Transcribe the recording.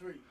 three.